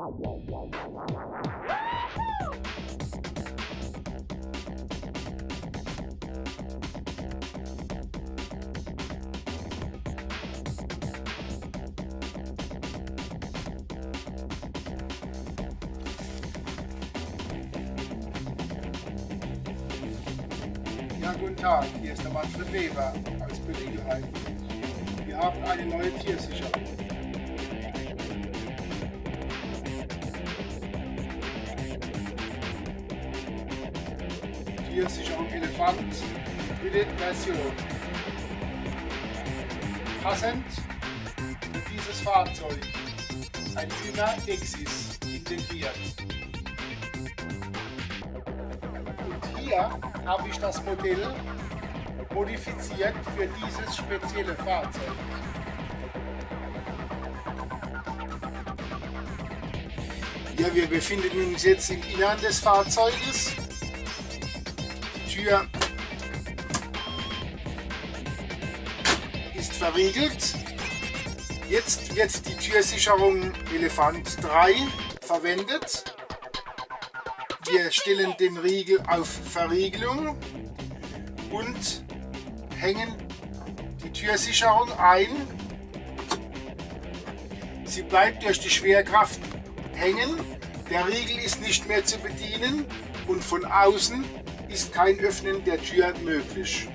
Ja, guten Tag, hier ist der Manfred Weber aus Bödelheim. Wir haben eine neue Tiersicherung. Tiersicherung Elefant, dritte Version. Passend für dieses Fahrzeug ein Hühner Exis integriert. Und hier habe ich das Modell modifiziert für dieses spezielle Fahrzeug. Ja, wir befinden uns jetzt im Innern des Fahrzeuges. Tür ist verriegelt. Jetzt wird die Türsicherung Elefant 3 verwendet. Wir stellen den Riegel auf Verriegelung und hängen die Türsicherung ein. Sie bleibt durch die Schwerkraft hängen. Der Riegel ist nicht mehr zu bedienen und von außen ist kein Öffnen der Tür möglich.